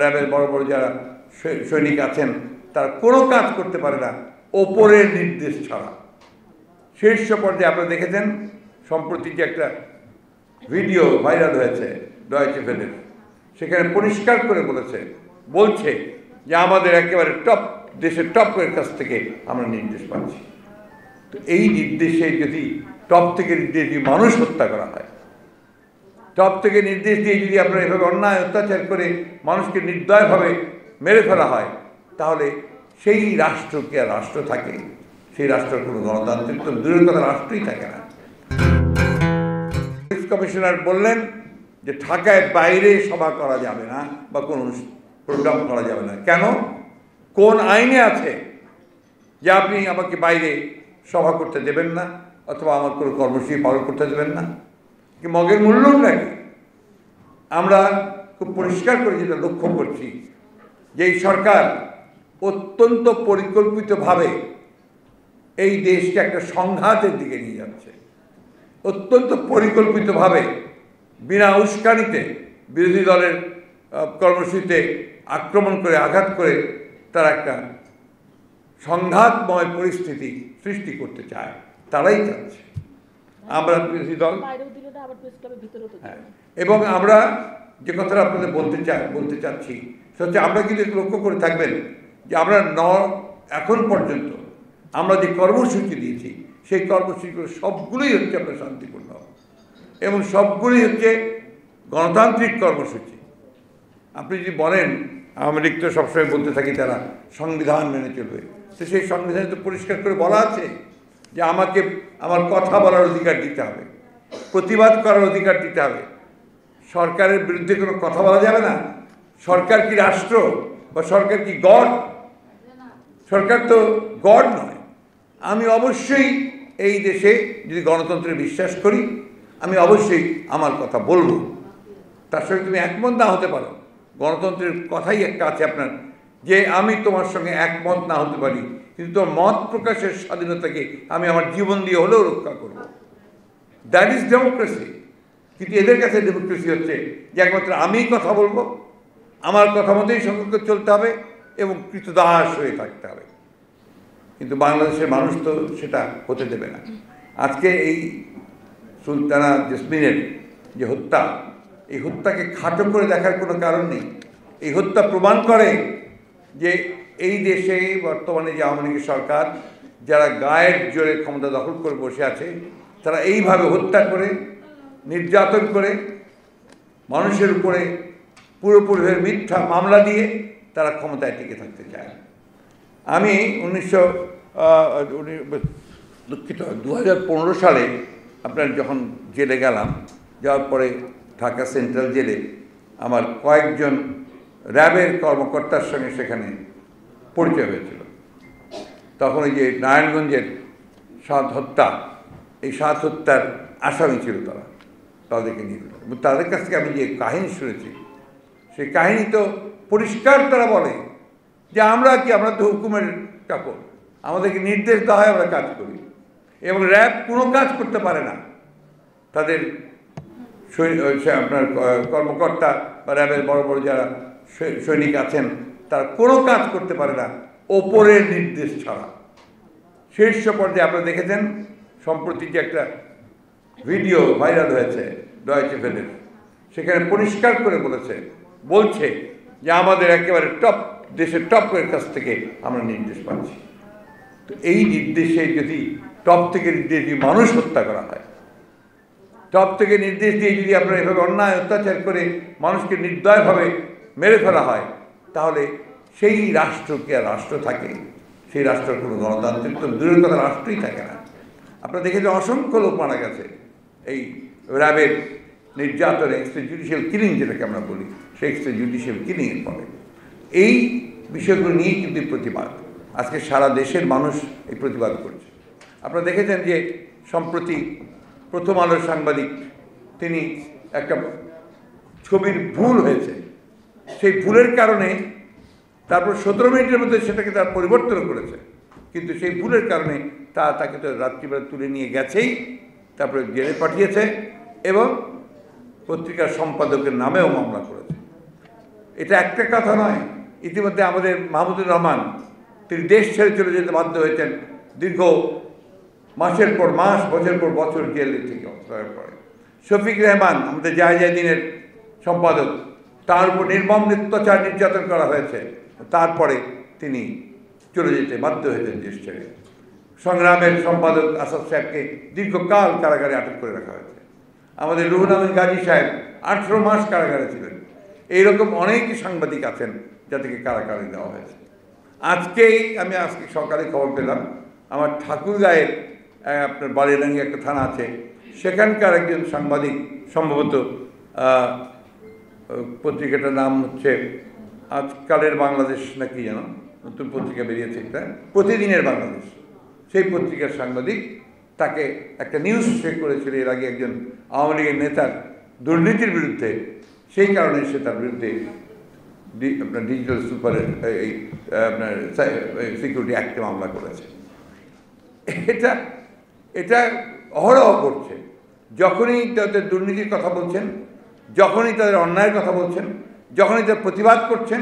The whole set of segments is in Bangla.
র্যাবের বড় বড় যারা সৈনিক আছেন, তারা কোনো কাজ করতে পারে না। ওপরের নির্দেশ ছাড়া। শীর্ষ পর্যায়ে আপনারা দেখেছেন, সম্প্রতি যে একটা ভিডিও ভাইরাল হয়েছে ডয়েচে ফেলের সেখানে পরিষ্কার করে বলেছে, বলছে যে আমাদের একেবারে টপ, দেশের টপের কাছ থেকে আমরা নির্দেশ পাচ্ছি। তো এই নির্দেশে যদি টপ থেকে নির্দেশ মানুষ হত্যা করা হয় টপ থেকে নির্দেশ দিয়ে যদি আপনারা এভাবে অন্যায় অত্যাচার করে মানুষকে নির্দয়ভাবে মেরে ফেলা হয়, তাহলে সেই রাষ্ট্র কি আর রাষ্ট্র থাকে? সেই রাষ্ট্রের কোনো গণতান্ত্রিক তো দূরের কথা রাষ্ট্রই থাকে না। পুলিশ কমিশনার বললেন যে ঢাকায় বাইরে সভা করা যাবে না বা কোনো প্রোগ্রাম করা যাবে না। কেন? কোন আইনে আছে যে আপনি আমাকে বাইরে সভা করতে দেবেন না, অথবা আমার কোনো কর্মসূচি পালন করতে দেবেন না? মগের মূল্য নাকি? আমরা খুব পরিষ্কার করে যেটা লক্ষ্য করছি যে এই সরকার অত্যন্ত পরিকল্পিতভাবে এই দেশকে একটা সংঘাতের দিকে নিয়ে যাচ্ছে। অত্যন্ত পরিকল্পিতভাবে বিনা উস্কানিতে বিরোধী দলের কর্মসূচিতে আক্রমণ করে আঘাত করে তারা একটা সংঘাতময় পরিস্থিতি সৃষ্টি করতে চায়। তারাই চাচ্ছে। আমরা বিরোধী দল হ্যাঁ। এবং আমরা যে কথাটা আপনাদের বলতে চাই বলতে চাচ্ছি সেটা হচ্ছে আমরা কিন্তু লক্ষ্য করে থাকবেন যে আমরা ন এখন পর্যন্ত আমরা যে কর্মসূচি দিয়েছি সেই কর্মসূচিগুলো সবগুলোই হচ্ছে আপনার শান্তিপূর্ণ। এবং সবগুলোই হচ্ছে গণতান্ত্রিক কর্মসূচি। আপনি যদি বলেন আওয়ামী লীগ তো সবসময় বলতে থাকি তারা সংবিধান মেনে চলবে। তো সেই সংবিধানে তো পরিষ্কার করে বলা আছে। যে আমাকে আমার কথা বলার অধিকার দিতে হবে, প্রতিবাদ করার অধিকার দিতে হবে। সরকারের বিরুদ্ধে কোনো কথা বলা যাবে না। সরকার কি রাষ্ট্র বা সরকার কি গড? সরকার তো গড নয়। আমি অবশ্যই এই দেশে যদি গণতন্ত্রে বিশ্বাস করি, আমি অবশ্যই আমার কথা বলব। তার সঙ্গে তুমি একমত না হতে পারো। গণতন্ত্রের কথাই একটা আছে আপনার যে আমি তোমার সঙ্গে একমত না হতে পারি, কিন্তু তোমার মত প্রকাশের স্বাধীনতাকে আমি আমার জীবন দিয়ে হলেও রক্ষা করব। দ্যাট ইজ ডেমোক্রেসি কিন্তু এদের কাছে ডেমোক্রেসি হচ্ছে যে একমাত্র আমিই কথা বলব, আমার কথা মতোই সঙ্গে চলতে হবে এবং কৃতদাস হয়ে থাকতে হবে। কিন্তু বাংলাদেশের মানুষ তো সেটা হতে দেবে না। আজকে এই সুলতানা জেসমিনের যে হত্যা, এই হত্যাকে খাটো করে দেখার কোনো কারণ নেই। এই হত্যা প্রমাণ করে যে এই দেশে, বর্তমানে যে আওয়ামী লীগের সরকার, যারা গায়ের জোরে ক্ষমতা দখল করে বসে আছে, তারা এইভাবে হত্যা করে, নির্যাতন করে, মানুষের উপরে পুরোপুরিভাবে মিথ্যা মামলা দিয়ে তারা ক্ষমতায় টিকে থাকতে চায়। আমি উনিশশো দুঃখিত দু হাজার পনেরো সালে আপনার যখন জেলে গেলাম, যাওয়ার পরে ঢাকা সেন্ট্রাল জেলে আমার কয়েকজন র্যাবের কর্মকর্তার সঙ্গে সেখানে পরিচয় হয়েছিল। তখন ওই যে নারায়ণগঞ্জের সাত হত্যা, এই সাত হত্যার আসামি ছিল তারা, তাদেরকে নিয়ে। এবং তাদের কাছ থেকে আমি যে কাহিনী শুনেছি, সেই কাহিনী তো পরিষ্কার তারা বলে যে আমরা কি, আমরা তো হুকুমের চাকর আমাদেরকে নির্দেশ দেওয়া হয় আমরা কাজ করি। এবং র্যাব কোনো কাজ করতে পারে না। তাদের আপনার কর্মকর্তা বা র্যাবের বড় বড় যারা সৈনিক আছেন, তারা কোনো কাজ করতে পারে না, ওপরের নির্দেশ ছাড়া। শীর্ষ পর্যায়ে আপনারা দেখেছেন, সম্প্রতি যে একটা ভিডিও ভাইরাল হয়েছে ডয়েচে ফেলের সেখানে পরিষ্কার করে বলেছে, বলছে যে আমাদের একেবারে টপ দেশের টপের কাছ থেকে আমরা নির্দেশ পাচ্ছি। তো এই নির্দেশে যদি টপ থেকে নির্দেশ দিয়ে মানুষ হত্যা করা হয় টপ থেকে নির্দেশ দিয়ে যদি আপনারা এভাবে অন্যায়, অত্যাচার করে মানুষকে নির্দয়ভাবে মেরে ফেলা হয়, তাহলে সেই রাষ্ট্র কি আর রাষ্ট্র থাকে? সেই রাষ্ট্রের কোনো গণতান্ত্রিক তো দূরের কথা রাষ্ট্রই থাকে না। আপনারা দেখেছেন অসংখ্য লোক মারা গেছে। এই র্যাবের নির্যাতনে এক্সট্রা জুডিশিয়াল কিলিং যেটাকে আমরা বলি, সেই এক্সট্রা জুডিশিয়াল কিলিংয়ের ফলে। এই বিষয়গুলো নিয়েই কিন্তু প্রতিবাদ। আজকে সারা দেশের মানুষ এই প্রতিবাদ করছে। আপনারা দেখেছেন যে সম্প্রতি প্রথম আলোর সাংবাদিক, তিনি একটা ছবির ভুল হয়েছে। সেই ভুলের কারণে তারপর সতেরো মিনিটের মধ্যে সেটাকে তার পরিবর্তন করেছে। কিন্তু সেই ভুলের কারণে তা তাকে তো রাত্রিবেলা তুলে নিয়ে গেছেই, তারপরে জেলে পাঠিয়েছে এবং পত্রিকার সম্পাদকের নামেও মামলা করেছে। এটা একটা কথা নয়, ইতিমধ্যে আমাদের মাহমুদুর রহমান, তিনি দেশ ছেড়ে চলে যেতে বাধ্য হয়েছেন দীর্ঘ মাসের পর মাস বছর পর বছর জেল থেকে অবসরের পরে শফিক রহমান, আমাদের দিনের সম্পাদক তার উপর নির্মম অত্যাচার নির্যাতন করা হয়েছে। তারপরে তিনি চলে যেতে বাধ্য হয়েছেন দেশ ছেড়ে। সংগ্রামের সম্পাদক আসাদ সাহেবকে দীর্ঘকাল কারাগারে আটক করে রাখা হয়েছে। আমাদের রুহুল আমিন গাজী সাহেব আঠেরো মাস কারাগারে ছিলেন। এইরকম অনেক সাংবাদিক আছেন যাদেরকে কারাগারে দেওয়া হয়েছে। আজকেই আমি আজকে সকালে খবর পেলাম, আমার ঠাকুরগাঁয়ের আপনার বালিরাঙ্গি একটা থানা আছে। সেখানকার একজন সাংবাদিক সম্ভবত পত্রিকাটার নাম হচ্ছে আজকালের বাংলাদেশ নাকি যেন? নতুন পত্রিকা বেরিয়েছে একটা। প্রতিদিনের বাংলাদেশ। সেই পত্রিকার সাংবাদিক তাকে একটা নিউজ সে করেছিল। এর আগে একজন আওয়ামী লীগের নেতার দুর্নীতির বিরুদ্ধে। সেই কারণে সে তার বিরুদ্ধে আপনার ডিজিটাল সুপার এই আপনার সিকিউরিটি অ্যাক্টে মামলা করেছে। এটা এটা অহরহ করছে। যখনই তাদের দুর্নীতির কথা বলছেন যখনই তাদের অন্যায়ের কথা বলছেন, যখনই তার প্রতিবাদ করছেন,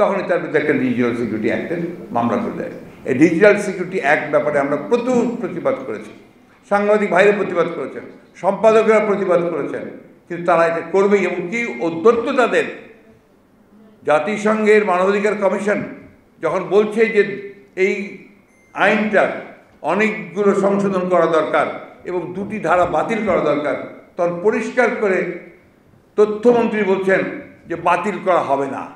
তখনই তার বিরুদ্ধে একটা ডিজিটাল সিকিউরিটি অ্যাক্টের মামলা করে দেয়। এই ডিজিটাল সিকিউরিটি অ্যাক্ট ব্যাপারে আমরা প্রচুর প্রতিবাদ করেছি। সাংবাদিক ভাইরা প্রতিবাদ করেছেন, সম্পাদকেরা প্রতিবাদ করেছেন, কিন্তু তারা এটা করবেই এবং কি অধ্যত্ত তাদের? জাতিসংঘের মানবাধিকার কমিশন যখন বলছে যে এই আইনটা অনেকগুলো সংশোধন করা দরকার এবং দুটি ধারা বাতিল করা দরকার, তখন পরিষ্কার করে তথ্যমন্ত্রী বলছেন যে বাতিল করা হবে না।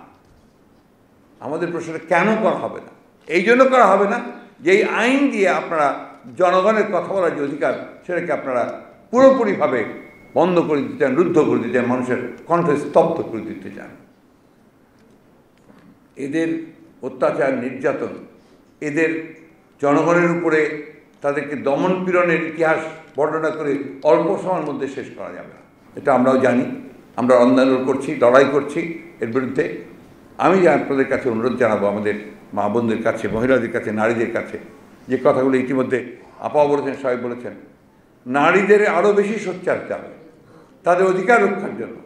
আমাদের প্রশ্নটা কেন করা হবে না? এই জন্য করা হবে না যে এই আইন দিয়ে আপনারা জনগণের কথা বলার যে অধিকার, সেটাকে আপনারা পুরোপুরিভাবে বন্ধ করে দিতে চান, রুদ্ধ করে দিতে চান, মানুষের কণ্ঠ স্তব্ধ করে দিতে চান। এদের অত্যাচার, নির্যাতন, এদের জনগণের উপরে তাদেরকে দমন পীড়নের ইতিহাস বর্ণনা করে অল্প সময়ের মধ্যে শেষ করা যাবে না। এটা আমরাও জানি। আমরা আন্দোলন করছি, লড়াই করছি, এর বিরুদ্ধে। আমি আপনাদের কাছে অনুরোধ জানাব, আমাদের মা বোনদের কাছে, মহিলাদের কাছে, নারীদের কাছে, যে কথাগুলো ইতিমধ্যে আপাও বলেছেন সবাই বলেছেন, নারীদের আরও বেশি সোচ্চার হবে। তাদের অধিকার রক্ষার জন্য।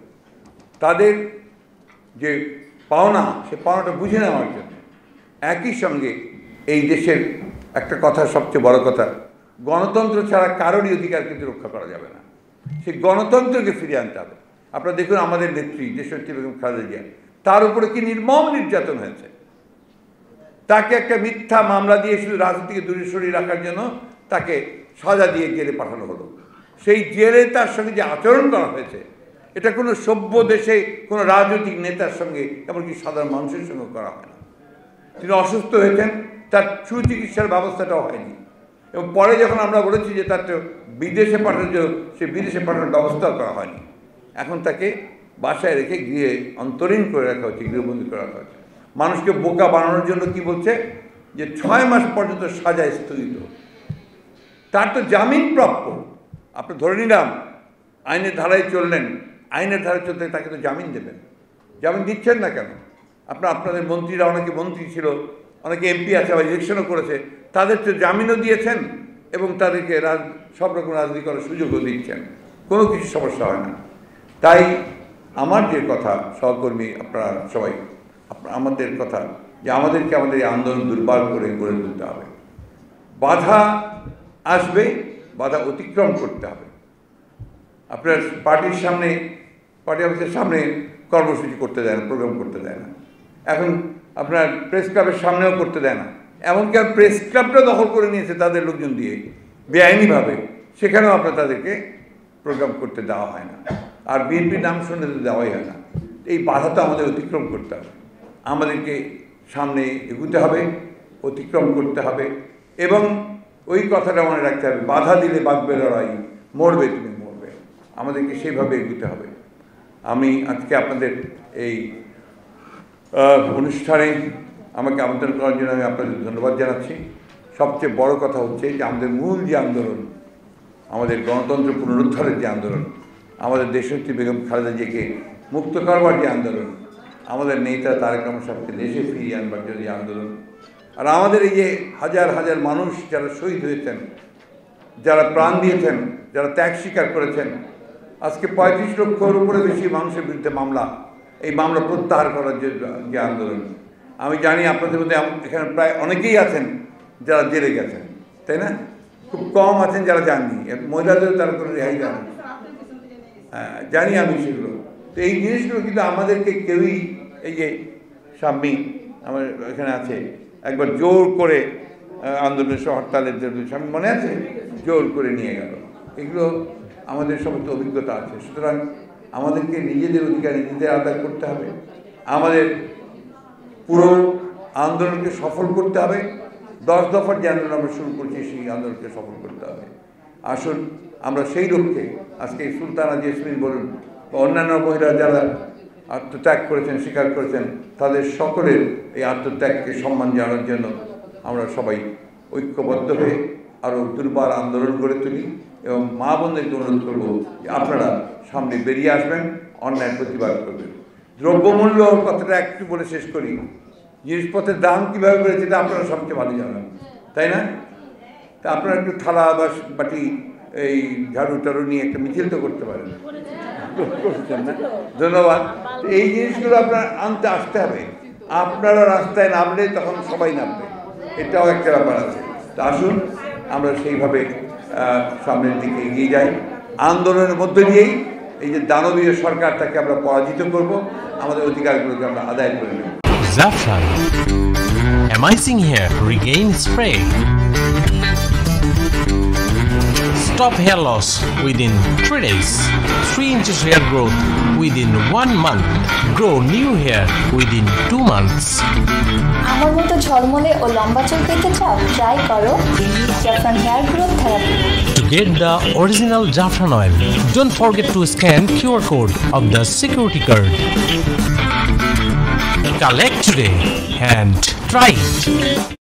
তাদের যে পাওনা, সে পাওনাটা বুঝে নেওয়ার জন্য। একই সঙ্গে এই দেশের একটা কথা, সবচেয়ে বড় কথা, গণতন্ত্র ছাড়া কারোরই অধিকার কিন্তু রক্ষা করা যাবে না। সেই গণতন্ত্রকে ফিরিয়ে আনতে হবে। আপনারা দেখুন আমাদের নেত্রী, দেশনেত্রী বেগম খালেদা তার উপরে কি নির্মম নির্যাতন হয়েছে? তাকে একটা মিথ্যা মামলা দিয়ে শুধু রাজনীতিকে দূরে সরিয়ে রাখার জন্য তাকে সাজা দিয়ে জেলে পাঠানো হলো। সেই জেলে তার সঙ্গে যে আচরণ করা হয়েছে, এটা কোনো সভ্য দেশে কোনো রাজনৈতিক নেতার সঙ্গে এমনকি সাধারণ মানুষের সঙ্গে করা হয় না। তিনি অসুস্থ হয়েছেন, তার সুচিকিৎসার ব্যবস্থাটাও হয়নি। এবং পরে যখন আমরা বলেছি যে তার বিদেশে পাঠানোর জন্য, সে বিদেশে পাঠানোর ব্যবস্থাও করা হয়নি। এখন তাকে বাসায় রেখে গিয়ে অন্তরীণ করে রাখা হচ্ছে, গৃহবন্দী করে রাখা হচ্ছে। মানুষকে বোকা বানানোর জন্য কি বলছে? যে ছয় মাস পর্যন্ত সাজা স্থগিত। তার তো জামিন প্রাপ্য। আপনি ধরে নিলাম, আইনের ধারায় চললেন, আইনের ধারায় চলতে তাকে তো জামিন দেবেন। জামিন দিচ্ছেন না কেন? আপনার, আপনাদের মন্ত্রীরা অনেকে মন্ত্রী ছিল, অনেকে এমপি আছে, আবার ইলেকশনও করেছে। তাদের তো জামিনও দিয়েছেন এবং তাদেরকে রাজ, সব রকম রাজনীতি করার সুযোগও দিচ্ছেন কোনো কিছু সমস্যা হয় না। তাই আমার যে কথা, সহকর্মী আপনারা সবাই আমাদের কথা, যে আমাদেরকে আমাদের এই আন্দোলন দুর্বল করে গড়ে তুলতে হবে। বাধা আসবে, বাধা অতিক্রম করতে হবে। আপনার পার্টির সামনে, পার্টি অফিসের সামনে কর্মসূচি করতে দেয় না, প্রোগ্রাম করতে দেয় না। এখন আপনার প্রেস ক্লাবের সামনেও করতে দেয় না। এমনকি আর প্রেস ক্লাবটা দখল করে নিয়েছে তাদের লোকজন দিয়ে, বেআইনিভাবে, সেখানেও আপনার তাদেরকে প্রোগ্রাম করতে দেওয়া হয় না। আর বিএনপির নাম শুনে তো দেওয়াই হয় না। এই বাধা তো আমাদের অতিক্রম করতে হবে। আমাদেরকে সামনে এগুতে হবে, অতিক্রম করতে হবে এবং ওই কথাটা মনে রাখতে হবে, বাধা দিলে বাঁচবে লড়াই, মরবে তুমি মরবে। আমাদেরকে সেইভাবে এগুতে হবে। আমি আজকে আপনাদের এই অনুষ্ঠানে আমাকে আমন্ত্রণ করার জন্য আমি আপনাদের ধন্যবাদ জানাচ্ছি। সবচেয়ে বড় কথা হচ্ছে যে আমাদের মূল যে আন্দোলন, আমাদের গণতন্ত্র পুনরুদ্ধারের যে আন্দোলন আমাদের দেশনেত্রী বেগম খালেদা জিয়াকে মুক্ত করবার যে আন্দোলন আমাদের নেতা তারেক রহমান সাহেবকে দেশে ফিরিয়ে আনবার যে আন্দোলন আর আমাদের এই যে হাজার হাজার মানুষ যারা শহীদ হয়েছেন যারা প্রাণ দিয়েছেন যারা ত্যাগ স্বীকার করেছেন আজকে পঁয়ত্রিশ লক্ষর উপরে বেশি মানুষের বিরুদ্ধে মামলা এই মামলা প্রত্যাহার করার যে আন্দোলন। আমি জানি আপনাদের মধ্যে এখানে প্রায় অনেকেই আছেন যারা জেলে গেছেন তাই না? খুব কম আছেন যারা যাননি। মহিলাদেরও তারা কোনো রেহাই হ্যাঁ, জানি আমি সেগুলো। তো এই জিনিসগুলো কিন্তু আমাদেরকে কেউই এই যে স্বামী আমার এখানে আছে, একবার জোর করে আন্দোলনের হরতালের জন্য স্বামী মনে আছে, জোর করে নিয়ে গেল। এগুলো আমাদের সমস্ত অভিজ্ঞতা আছে। সুতরাং আমাদেরকে নিজেদের অধিকার নিজেদের আদায় করতে হবে। আমাদের পুরো আন্দোলনকে সফল করতে হবে। দশ দফার যে আন্দোলন আমরা শুরু করছি, সেই আন্দোলনকে সফল করতে হবে। আসুন আমরা সেই লক্ষ্যে আজকে সুলতানা জেসমিন বলুন অন্যান্য মহিলা যারা আত্মত্যাগ করেছেন, স্বীকার করেছেন, তাদের সকলের এই আত্মত্যাগকে সম্মান জানানোর জন্য আমরা সবাই ঐক্যবদ্ধ হয়ে আরও দুর্বার আন্দোলন গড়ে তুলি এবং মা বোনদেরকে অনুরোধ করব যে আপনারা সামনে বেরিয়ে আসবেন, অন্যায় প্রতিবাদ করবেন। দ্রব্যমূল্য কথাটা একটু বলে শেষ করি। জিনিসপত্রের দাম কীভাবে বেড়েছে এটা আপনারা সবচেয়ে ভালো জানেন, তাই না? তা আপনারা একটু থালা বাটি এই ঝাড়ু টাড়ু নিয়ে একটা মিছিল তো করতে পারেন। করছেন না? ধন্যবাদ। এই জিনিসগুলো আপনার আনতে আসতে হবে। আপনারা রাস্তায় নামলে তখন সবাই নামবে। এটাও একটা ব্যাপার আছে। তা আসুন, আমরা সেইভাবে সামনের দিকে এগিয়ে যাই। আন্দোলনের মধ্য দিয়েই এই যে দানবীয় সরকারটাকে আমরা পরাজিত করব। আমাদের অধিকারগুলোকে আমরা আদায় করে নেব। Zafran. Amazing hair regain spray. Stop hair loss within 3 days. 3 inches hair growth within 1 month. Grow new hair within 2 months. আমার মতো ঝলমলে ও লম্বা চুল পেতে চাও ট্রাই করো জাফরান hair growth therapy To get the original Jafran oil, don't forget to scan QR code of the security card. Collect today and try it.